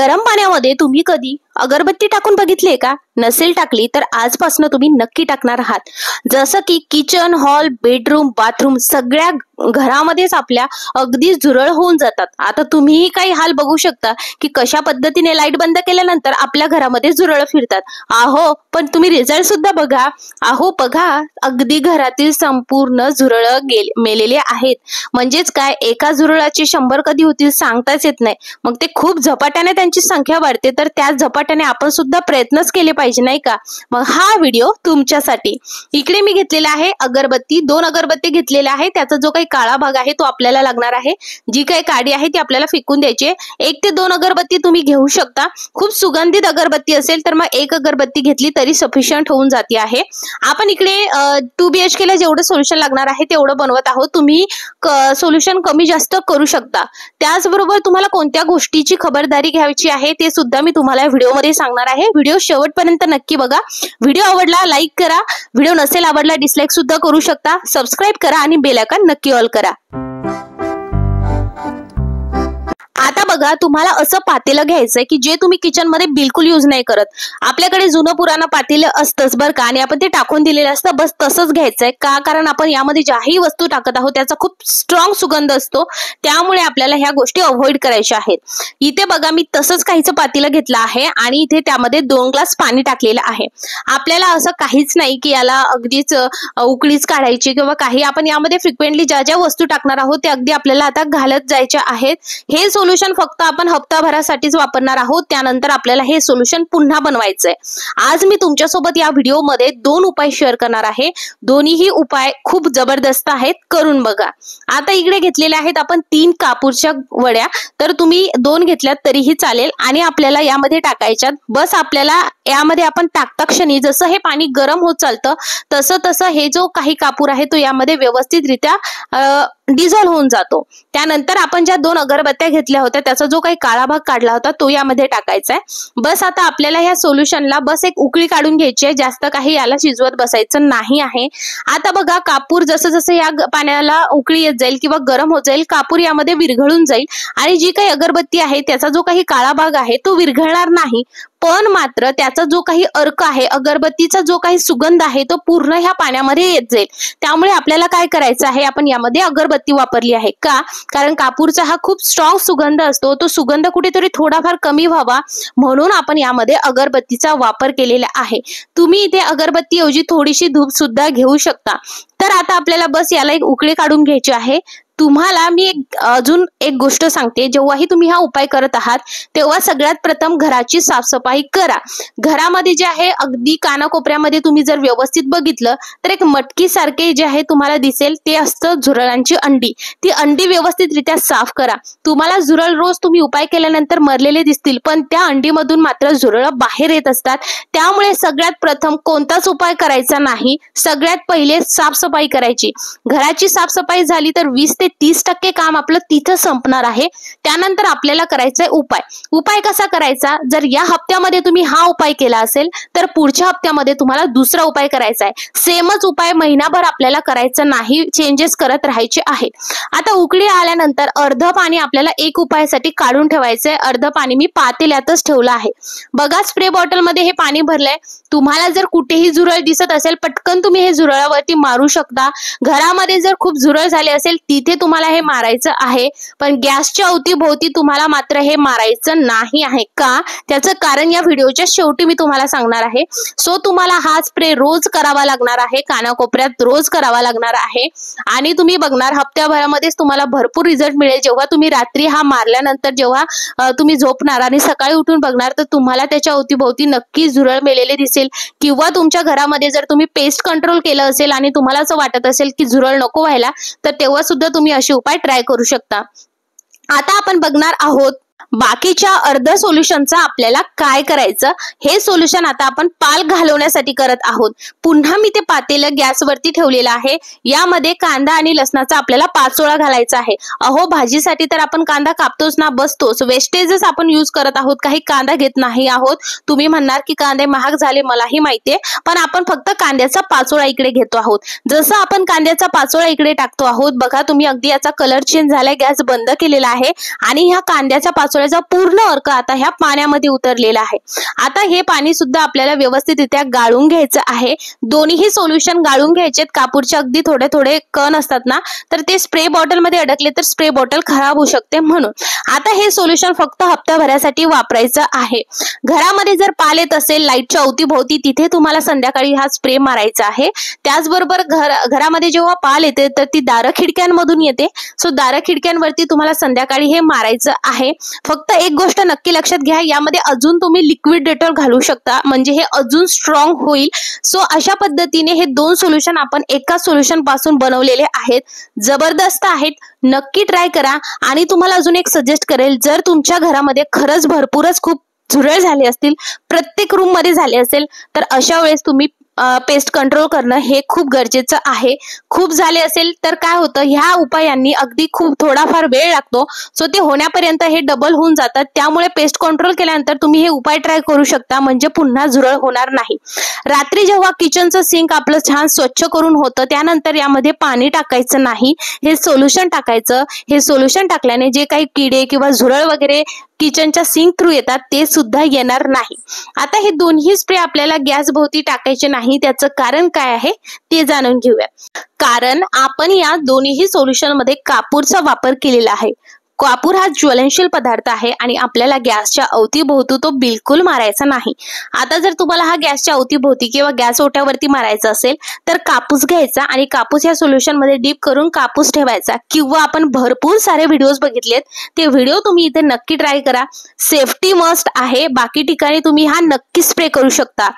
गरम पाण्यामध्ये तुम्ही कधी अगरबत्ती टाकून बघितली का? नसेल टाकली तर आजपासून तुम्ही नक्की टाकणार आहात. जसं की किचन हॉल बेडरूम बाथरूम सगळ्या घरामध्येच आपल्या अगदी झुरळ होऊन जातात. आता तुम्हीही काही हाल बघू शकता की कशा पद्धतीने लाइट बंद केल्यानंतर आपल्या घरामध्ये झुरळ फिरतात. आहो पण तुम्ही रिझल्ट सुद्धा बघा. आहो बघा अगदी घरातील संपूर्ण झुरळ गेले मेलेले आहेत. म्हणजेच काय? एका झुरळाचे शंभर कधी होतील सांगताच येत नाही. मग ते खूप झपाट्याने त्यांची संख्या वाढते तर त्या झपाट्या वाट्याने आपण सुद्धा प्रयत्नच केले पाहिजे नाही का? मग हा व्हिडिओ तुमच्यासाठी. इकडे मी घेतलेला आहे अगरबत्ती. दोन अगरबत्ती घेतलेल्या आहे त्याचा जो काही काळा भाग आहे तो आपल्याला लागणार आहे. जी काही काडी आहे ती आपल्याला फेकून द्यायची आहे. एक ते दोन अगरबत्ती तुम्ही घेऊ शकता. खूप सुगंधित अगरबत्ती असेल तर मग एक अगरबत्ती घेतली तरी सफिशियंट होऊन जाते आहे. आपण इकडे टू बी एच केला जेवढं सोल्युशन लागणार आहे तेवढं बनवत आहोत. तुम्ही सोल्युशन कमी जास्त करू शकता. त्याचबरोबर तुम्हाला कोणत्या गोष्टीची खबरदारी घ्यायची आहे ते सुद्धा मी तुम्हाला व्हिडिओमध्ये सांगणार आहे. व्हिडिओ शेवटपर्यंत नक्की बघा. व्हिडिओ आवडला लाईक करा. व्हिडिओ नसेल आवडला डिसलाईक सुद्धा करू शकता. सबस्क्राईब करा आणि बेलायकन नक्की ऑल करा. बघा तुम्हाला असं पातेलं घ्यायचंय की जे तुम्ही किचनमध्ये बिलकुल युज नाही करत. आपल्याकडे जुनं पुराणं पातेलं असतंच बरं का आणि आपण ते टाकून दिलेलं असतं बस तसंच घ्यायचंय. का? कारण आपण यामध्ये ज्याही वस्तू टाकत आहोत त्याचा खूप स्ट्रॉंग सुगंध असतो. त्यामुळे आपल्याला ह्या गोष्टी अवॉइड करायच्या आहेत. इथे बघा मी तसंच काहीच पातेलं घेतलं आहे आणि इथे त्यामध्ये दोन ग्लास पाणी टाकलेलं आहे. आपल्याला असं काहीच नाही की याला अगदीच उकळीच काढायची किंवा काही. आपण यामध्ये फ्रिक्वेंटली ज्या ज्या वस्तू टाकणार आहोत ते अगदी आपल्याला आता घालत जायच्या आहेत. हे सोल्युशन फक्त आपण हप्ताभरासाठीच वापरणार आहोत. त्यानंतर आपल्याला हे सोल्युशन पुन्हा बनवायचंय. आज मी तुमच्यासोबत या व्हिडिओमध्ये दोन उपाय शेअर करणार आहे. दोन्हीही उपाय खूप जबरदस्त आहेत. करून बघा. आता इकडे घेतलेले आहेत आपण तीन कापूरच्या वड्या. तर तुम्ही दोन घेतल्यात तरीही चालेल. आणि आपल्याला यामध्ये टाकायच्यात. बस आपल्याला यामध्ये आपण टाकता क्षणी जसं हे पाणी गरम होत चालतं तसं तसं हे जो काही कापूर आहे तो यामध्ये व्यवस्थितरित्या डिझॉल्व्ह होऊन जातो. त्यानंतर आपण ज्या दोन अगरबत्त्या घेतल्या होत्या त्याचा जो काही काळा भाग काढला होता तो यामध्ये टाकायचा आहे. बस आता आपल्याला ह्या सोल्युशनला बस एक उकळी काढून घ्यायची आहे. जास्त काही याला शिजवत बसायचं नाही आहे. आता बघा कापूर जसं जसं या पाण्याला उकळी येत जाईल किंवा गरम होत जाईल कापूर यामध्ये विरघळून जाईल. आणि जी काही अगरबत्ती आहे त्याचा जो काही काळा भाग आहे तो विरघळणार नाही. पण मात्र त्याचा जो काही अर्क आहे अगरबत्तीचा जो काही सुगंध आहे तो पूर्ण ह्या पाण्यामध्ये येत जाईल. त्यामुळे आपल्याला काय करायचं आहे आपण यामध्ये अगरबत्ती वापरली आहे. का? कारण कापूरचा हा खूप स्ट्रॉंग सुगंध असतो. तो सुगंध कुठेतरी थोडाफार कमी व्हावा म्हणून आपण यामध्ये अगरबत्तीचा वापर केलेला आहे. तुम्ही इथे अगरबत्ती ऐवजी थोडीशी धूप सुद्धा घेऊ शकता. तर आता आपल्याला बस याला एक उकळी काढून घ्यायची आहे. तुम्हाला मी एक अजून एक गोष्ट सांगते. जेव्हाही तुम्ही हा उपाय करत आहात तेव्हा सगळ्यात प्रथम घराची साफसफाई करा. घरामध्ये जे आहे अगदी कानाकोपऱ्यामध्ये तुम्ही जर व्यवस्थित बघितलं तर एक मटकी सारखे जे आहे तुम्हाला दिसेल ते असतं झुरळांची अंडी. ती अंडी व्यवस्थितरित्या साफ करा. तुम्हाला झुरळ रोज तुम्ही उपाय केल्यानंतर मरलेले दिसतील पण त्या अंडीमधून मात्र झुरळ बाहेर येत असतात. त्यामुळे सगळ्यात प्रथम कोणताच उपाय करायचा नाही. सगळ्यात पहिले साफसफाई करायची. घराची साफसफाई झाली तर वीस ते तीस टक्के काम आपलं तिथं संपणार आहे. त्यानंतर आपल्याला करायचंय उपाय. उपाय कसा करायचा? जर या हप्त्यामध्ये तुम्ही हा उपाय केला असेल तर पुढच्या हप्त्यामध्ये तुम्हाला दुसरा उपाय करायचा आहे. सेमच उपाय महिनाभर आपल्याला करायचा नाही चेंजेस करत राहायचे आहे आता उकळी आल्यानंतर अर्ध पाणी आपल्याला एक उपायासाठी काढून ठेवायचंय. अर्ध पाणी मी पातेल्यातच ठेवलं आहे. बघा स्प्रे बॉटलमध्ये हे पाणी भरलंय. तुम्हाला जर कुठेही झुरळ दिसत असेल पटकन तुम्ही हे झुरळावरती मारू शकता. घरामध्ये जर खूप झुरळ झाले असेल तिथे तुम्हाला हे मारायचं आहे पण गॅसच्या अवतीभोवती तुम्हाला मात्र हे मारायचं नाही आहे का? त्याचं कारण या व्हिडिओच्या शेवटी मी तुम्हाला सांगणार आहे. सो तुम्हाला हा स्प्रे रोज करावा लागणार आहे कानाकोपऱ्यात रोज करावा लागणार आहे. आणि तुम्ही बघणार हप्त्याभरामध्येच तुम्हाला भरपूर रिझल्ट मिळेल. जेव्हा तुम्ही रात्री हा मारल्यानंतर जेव्हा तुम्ही झोपणार आणि सकाळी उठून बघणार तर तुम्हाला त्याच्या अवतीभोवती नक्की झुरळ मेलेले दिसेल. किंवा तुमच्या घरामध्ये जर तुम्ही पेस्ट कंट्रोल केलं असेल आणि तुम्हाला असं वाटत असेल की झुरळ नको व्हायला तर तेव्हा सुद्धा तुम्ही असे उपाय ट्राय करू शकता. आता आपण बघणार आहोत बाकीच्या अर्ध सोल्युशनचा आपल्याला काय करायचं? हे सोल्युशन आता आपण पाल घालवण्यासाठी करत आहोत. पुन्हा मी ते पातेलं गॅसवरती ठेवलेलं आहे. यामध्ये कांदा आणि लसणाचा आपल्याला पाचोळा घालायचा आहे. अहो भाजीसाठी तर आपण कांदा कापतोच ना बसतोच. वेस्टेजच आपण युज करत आहोत. काही कांदा घेत नाही आहोत. तुम्ही म्हणणार की कांदे महाग झाले मलाही माहितीये. पण आपण फक्त कांद्याचा पाचोळा इकडे घेतो आहोत. जसं आपण कांद्याचा पाचोळा इकडे टाकतो आहोत बघा तुम्ही अगदी याचा कलर चेंज झालाय गॅस बंद केलेला आहे. आणि ह्या कांद्याचा पाचोळ्याचा पूर्ण अर्क आता ह्या पाण्यामध्ये उतरलेला आहे. आता हे पाणी सुद्धा आपल्याला व्यवस्थितरित्या गाळून घ्यायचं आहे. दोन्ही सोल्युशन गाळून घ्यायचे कापूरचे अगदी थोडे थोडे कण असतात ना तर ते स्प्रे बॉटलमध्ये अडकले तर स्प्रे बॉटल खराब होऊ शकते म्हणून. आता हे सोल्युशन फक्त हप्ताभरासाठी वापरायचं आहे. घरामध्ये जर पाल येत असेल लाईटच्या अवतीभोवती तिथे तुम्हाला संध्याकाळी हा स्प्रे मारायचा आहे. त्याचबरोबर घर घरामध्ये जेव्हा पाल येते तर ती दार खिडक्यांमधून येते. सो दार खिडक्यांवरती तुम्हाला संध्याकाळी हे मारायचं आहे. फक्त एक गोष्ट नक्की लक्षात घ्या यामध्ये अजून तुम्ही लिक्विड डेटॉल घालू शकता. म्हणजे हे अजून स्ट्रॉंग होईल. सो अशा पद्धतीने हे दोन सोल्युशन आपण एका सोल्युशनपासून बनवलेले आहेत. जबरदस्त आहेत. नक्की ट्राय करा. आणि तुम्हाला अजून एक सजेस्ट करेल जर तुमच्या घरामध्ये खरंच भरपूरच खूप झुरळ झाले असतील प्रत्येक रूममध्ये झाले असेल तर अशा वेळेस तुम्ही पेस्ट कंट्रोल करणं हे खूप गरजेचं आहे. खूप झाले असेल तर काय होतं ह्या उपायांनी अगदी खूप थोडाफार वेळ लागतो. सो ते होण्यापर्यंत हे डबल होऊन जातात. त्यामुळे पेस्ट कंट्रोल केल्यानंतर तुम्ही हे उपाय ट्राय करू शकता म्हणजे पुन्हा झुरळ होणार नाही. रात्री जेव्हा किचनचं सिंक आपलं छान स्वच्छ करून होतं त्यानंतर यामध्ये पाणी टाकायचं नाही. हे सोल्युशन टाकायचं. हे सोल्युशन टाकल्याने जे काही किडे किंवा झुरळ वगैरे किचनच्या सिंक थ्रू येतात ते सुद्धा येणार नाही. आता हे दोन्ही स्प्रे आपल्याला गॅस भोवती टाकायचे नाही त्याचं कारण काय आहे ते जाणून घेऊया. कारण आपण या दोन्ही सोल्युशनमध्ये कापूरचा वापर केलेला आहे. कापूर हा ज्वलनशील पदार्थ आहे आणि आपल्याला गॅसच्या अवतीभोवती तो बिलकुल मारायचा नाही. आता जर तुम्हाला हा गॅसच्या अवतीभोवती किंवा गॅस ओट्यावरती मारायचा असेल तर कापूस घ्यायचा आणि कापूस या सोल्युशनमध्ये डीप करून कापूस ठेवायचा किंवा आपण भरपूर सारे व्हिडिओज बघितलेत. ते व्हिडिओ तुम्ही इथे नक्की ट्राय करा. सेफ्टी मस्ट आहे. बाकी ठिकाणी तुम्ही हा नक्की स्प्रे करू शकता.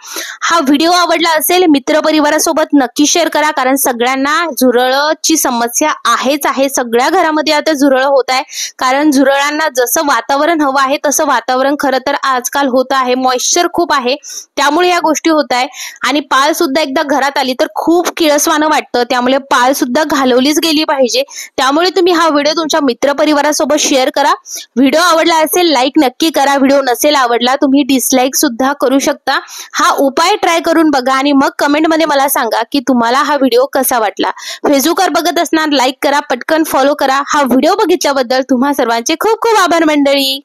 हा व्हिडिओ आवडला असेल मित्रपरिवारासोबत नक्की शेअर करा कारण सगळ्यांना झुरळची समस्या आहेच आहे. सगळ्या घरामध्ये आता झुरळ होत आहे. कारण झुरळांना जसं वातावरण हवं आहे तसं वातावरण खरं तर आजकाल होत आहे. मॉइश्चर खूप आहे. त्यामुळे या गोष्टी होत आहे आणि पाळ सुद्धा एकदा घरात आली तर खूप किळसवानं वाटतं. त्यामुळे पाळ सुद्धा घालवलीच गेली पाहिजे. त्यामुळे तुम्ही हा व्हिडिओ तुमच्या मित्रपरिवारासोबत शेअर करा. व्हिडिओ आवडला असेल लाईक नक्की करा. व्हिडिओ नसेल आवडला तुम्ही डिसलाईक सुद्धा करू शकता. हा उपाय ट्राय करून बघा आणि मग कमेंटमध्ये मला सांगा की तुम्हाला हा व्हिडिओ कसा वाटला. फेसबुकवर बघत असणार लाईक करा पटकन फॉलो करा. हा व्हिडिओ बघितल्याबद्दल तुम्हा सर्वांचे खूप खूप आभार मंडळी.